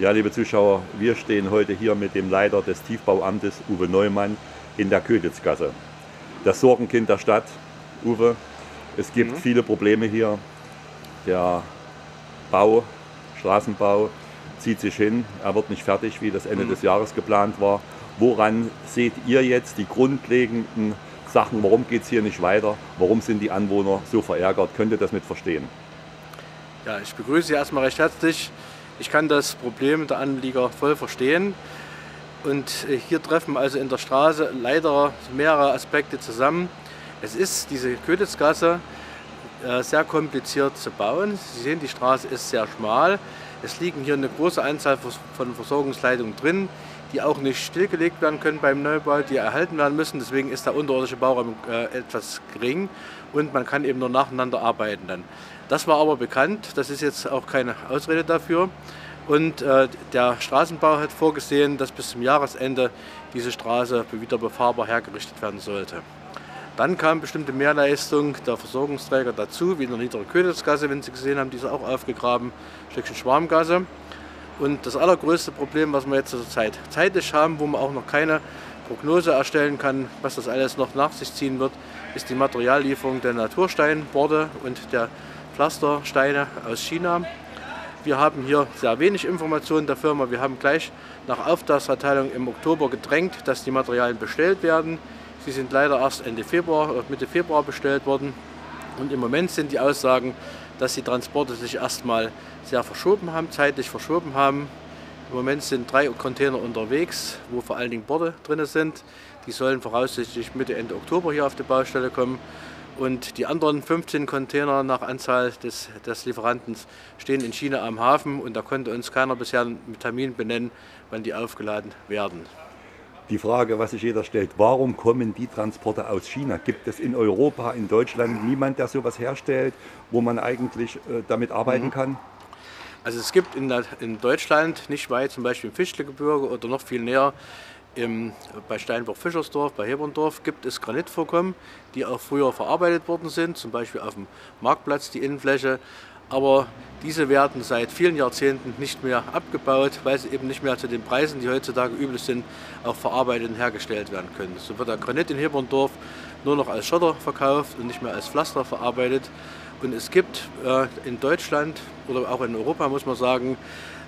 Ja, liebe Zuschauer, wir stehen heute hier mit dem Leiter des Tiefbauamtes, Uwe Neumann, in der Köditzgasse. Das Sorgenkind der Stadt. Uwe, es gibt mhm. viele Probleme hier. Der Bau, Straßenbau zieht sich hin. Er wird nicht fertig, wie das Ende mhm. des Jahres geplant war. Woran seht ihr jetzt die grundlegenden Sachen? Warum geht es hier nicht weiter? Warum sind die Anwohner so verärgert? Könnt ihr das mit verstehen? Ja, ich begrüße Sie erstmal recht herzlich. Ich kann das Problem der Anlieger voll verstehen. Und äh, hier treffen also in der Straße leider mehrere Aspekte zusammen. Es ist diese Königsgasse äh, sehr kompliziert zu bauen. Sie sehen, die Straße ist sehr schmal. Es liegen hier eine große Anzahl von Versorgungsleitungen drin, die auch nicht stillgelegt werden können beim Neubau, die erhalten werden müssen. Deswegen ist der unterirdische Bauraum äh, etwas gering und man kann eben nur nacheinander arbeiten dann. Das war aber bekannt, das ist jetzt auch keine Ausrede dafür. Und äh, der Straßenbau hat vorgesehen, dass bis zum Jahresende diese Straße wieder befahrbar hergerichtet werden sollte. Dann kam bestimmte Mehrleistung der Versorgungsträger dazu, wie in der Niedere Königsgasse, wenn Sie gesehen haben, diese auch aufgegraben, Stückchen Schwarmgasse. Und das allergrößte Problem, was wir jetzt zur Zeit zeitlich haben, wo man auch noch keine Prognose erstellen kann, was das alles noch nach sich ziehen wird, ist die Materiallieferung der Natursteinborde und der Pflastersteine aus China. Wir haben hier sehr wenig Informationen der Firma. Wir haben gleich nach Auftragserteilung im Oktober gedrängt, dass die Materialien bestellt werden. Sie sind leider erst Ende Februar, äh, Mitte Februar bestellt worden. Und im Moment sind die Aussagen, dass die Transporte sich erstmal sehr verschoben haben, zeitlich verschoben haben. Im Moment sind drei Container unterwegs, wo vor allen Dingen Borde drin sind. Die sollen voraussichtlich Mitte, Ende Oktober hier auf die Baustelle kommen. Und die anderen 15 Container nach Anzahl des, des Lieferanten stehen in China am Hafen und da konnte uns keiner bisher einen Termin benennen, wann die aufgeladen werden. Die Frage, was sich jeder stellt, warum kommen die Transporte aus China? Gibt es in Europa, in Deutschland niemand, der sowas herstellt, wo man eigentlich äh, damit arbeiten mhm. kann? Also es gibt in, in, Deutschland nicht weit, zum Beispiel im Fischlegebirge oder noch viel näher, im, bei Steinbach-Fischersdorf, bei Heberndorf gibt es Granitvorkommen, die auch früher verarbeitet worden sind, zum Beispiel auf dem Marktplatz die Innenfläche. Aber diese werden seit vielen Jahrzehnten nicht mehr abgebaut, weil sie eben nicht mehr zu den Preisen, die heutzutage üblich sind, auch verarbeitet und hergestellt werden können. So wird der Granit in Heberndorf nur noch als Schotter verkauft und nicht mehr als Pflaster verarbeitet. Und es gibt äh, in Deutschland oder auch in Europa, muss man sagen,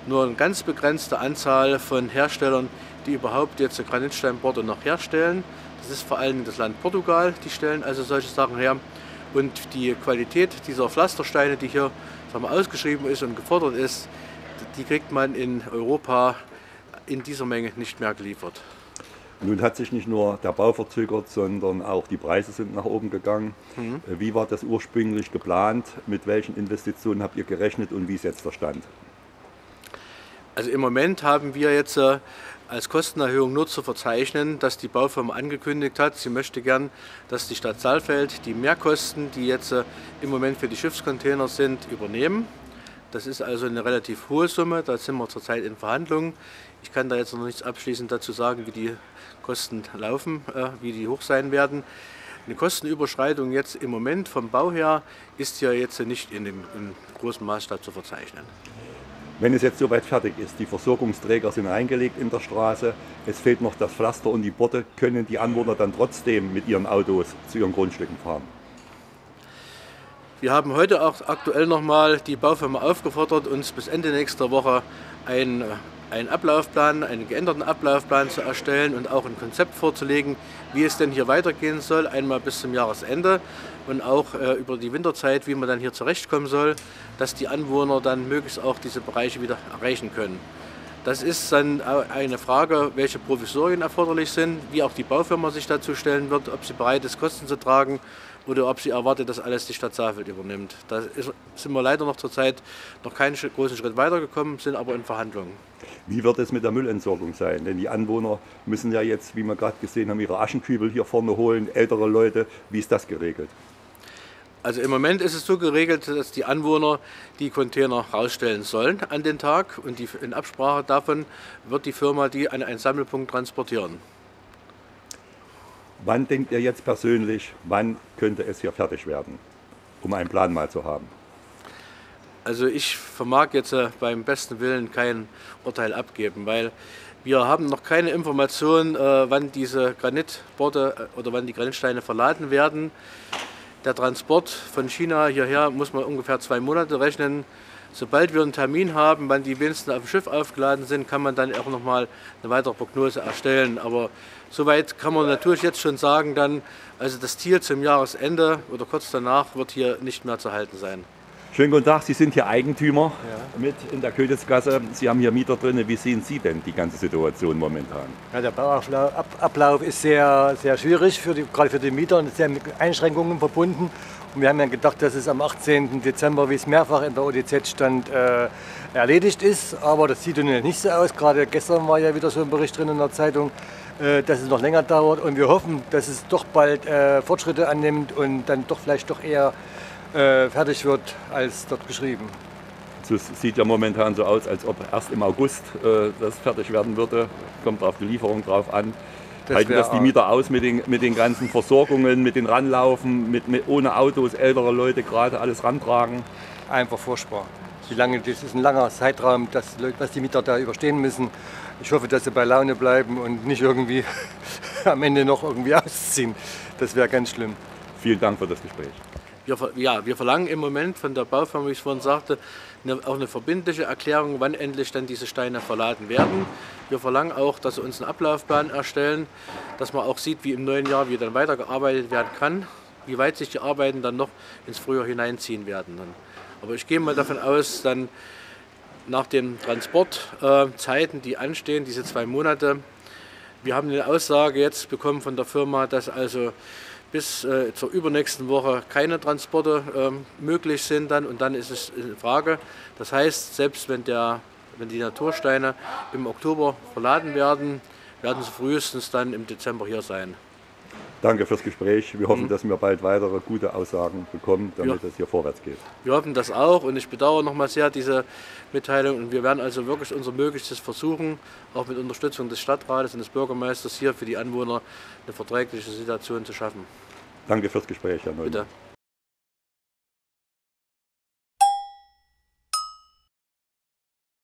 nur eine ganz begrenzte Anzahl von Herstellern, die überhaupt jetzt Granitsteinborde noch herstellen. Das ist vor allem das Land Portugal, die stellen also solche Sachen her. Und die Qualität dieser Pflastersteine, die hier sagen wir, ausgeschrieben ist und gefordert ist, die kriegt man in Europa in dieser Menge nicht mehr geliefert. Nun hat sich nicht nur der Bau verzögert, sondern auch die Preise sind nach oben gegangen. Mhm. Wie war das ursprünglich geplant? Mit welchen Investitionen habt ihr gerechnet und wie ist jetzt der Stand? Also im Moment haben wir jetzt äh, als Kostenerhöhung nur zu verzeichnen, dass die Baufirma angekündigt hat, sie möchte gern, dass die Stadt Saalfeld die Mehrkosten, die jetzt äh, im Moment für die Schiffscontainer sind, übernehmen. Das ist also eine relativ hohe Summe, da sind wir zurzeit in Verhandlungen. Ich kann da jetzt noch nichts abschließend dazu sagen, wie die Kosten laufen, äh, wie die hoch sein werden. Eine Kostenüberschreitung jetzt im Moment vom Bau her ist ja jetzt nicht in dem in großen Maßstab zu verzeichnen. Wenn es jetzt soweit fertig ist, die Versorgungsträger sind eingelegt in der Straße, es fehlt noch das Pflaster und die Borde, können die Anwohner dann trotzdem mit ihren Autos zu ihren Grundstücken fahren? Wir haben heute auch aktuell nochmal die Baufirma aufgefordert, uns bis Ende nächster Woche ein einen Ablaufplan, einen geänderten Ablaufplan zu erstellen und auch ein Konzept vorzulegen, wie es denn hier weitergehen soll, einmal bis zum Jahresende und auch äh, über die Winterzeit, wie man dann hier zurechtkommen soll, dass die Anwohner dann möglichst auch diese Bereiche wieder erreichen können. Das ist dann eine Frage, welche Provisorien erforderlich sind, wie auch die Baufirma sich dazu stellen wird, ob sie bereit ist, Kosten zu tragen oder ob sie erwartet, dass alles die Stadt Saalfeld übernimmt. Da sind wir leider noch zurzeit noch keinen großen Schritt weitergekommen, sind aber in Verhandlungen. Wie wird es mit der Müllentsorgung sein? Denn die Anwohner müssen ja jetzt, wie wir gerade gesehen haben, ihre Aschenkübel hier vorne holen, ältere Leute. Wie ist das geregelt? Also im Moment ist es so geregelt, dass die Anwohner die Container rausstellen sollen an den Tag und die, in Absprache davon wird die Firma die an einen Sammelpunkt transportieren. Wann denkt ihr jetzt persönlich, wann könnte es hier fertig werden, um einen Plan mal zu haben? Also ich vermag jetzt äh, beim besten Willen kein Urteil abgeben, weil wir haben noch keine Information, äh, wann diese Granitborde äh, oder wann die Granitsteine verladen werden. Der Transport von China hierher muss man ungefähr zwei Monate rechnen. Sobald wir einen Termin haben, wann die wenigsten auf dem Schiff aufgeladen sind, kann man dann auch noch mal eine weitere Prognose erstellen. Aber soweit kann man natürlich jetzt schon sagen, dann, also das Ziel zum Jahresende oder kurz danach wird hier nicht mehr zu halten sein. Schönen guten Tag, Sie sind hier Eigentümer ja. mit in der Königsgasse. Sie haben hier Mieter drin. Wie sehen Sie denn die ganze Situation momentan? Ja, der Bauablauf ist sehr, sehr schwierig, für die, gerade für die Mieter und sehr mit Einschränkungen verbunden. Und wir haben ja gedacht, dass es am 18. Dezember, wie es mehrfach in der ODZ stand, äh, erledigt ist. Aber das sieht nun nicht so aus. Gerade gestern war ja wieder so ein Bericht drin in der Zeitung, äh, dass es noch länger dauert. Und wir hoffen, dass es doch bald äh, Fortschritte annimmt und dann doch vielleicht doch eher äh, fertig wird, als dort geschrieben. Es sieht ja momentan so aus, als ob erst im August äh, das fertig werden würde. Kommt auf die Lieferung drauf an. Das Halten das die Mieter aus mit den, mit den ganzen Versorgungen, mit den Ranlaufen, mit, mit, ohne Autos, ältere Leute gerade alles rantragen? Einfach furchtbar. Wie lange, das ist ein langer Zeitraum, das, was die Mieter da überstehen müssen. Ich hoffe, dass sie bei Laune bleiben und nicht irgendwie am Ende noch irgendwie ausziehen. Das wäre ganz schlimm. Vielen Dank für das Gespräch wir, ja, wir verlangen im Moment von der Baufirma, wie ich vorhin sagte, eine, auch eine verbindliche Erklärung, wann endlich dann diese Steine verladen werden. Wir verlangen auch, dass sie uns einen Ablaufplan erstellen, dass man auch sieht, wie im neuen Jahr wie dann weitergearbeitet werden kann, wie weit sich die Arbeiten dann noch ins Frühjahr hineinziehen werden. Dann. Aber ich gehe mal davon aus, dann nach den Transportzeiten, äh, die anstehen, diese zwei Monate, wir haben eine Aussage jetzt bekommen von der Firma, dass also bis äh, zur übernächsten Woche keine Transporte ähm, möglich sind dann und dann ist es eine Frage. Das heißt, selbst wenn, der, wenn die Natursteine im Oktober verladen werden, werden sie frühestens dann im Dezember hier sein. Danke fürs Gespräch. Wir hoffen, mhm. dass wir bald weitere gute Aussagen bekommen, damit ja. es hier vorwärts geht. Wir hoffen das auch und ich bedauere nochmal sehr diese Mitteilung und wir werden also wirklich unser Möglichstes versuchen, auch mit Unterstützung des Stadtrates und des Bürgermeisters hier für die Anwohner eine verträgliche Situation zu schaffen. Danke fürs Gespräch, Herr Neumann. Bitte.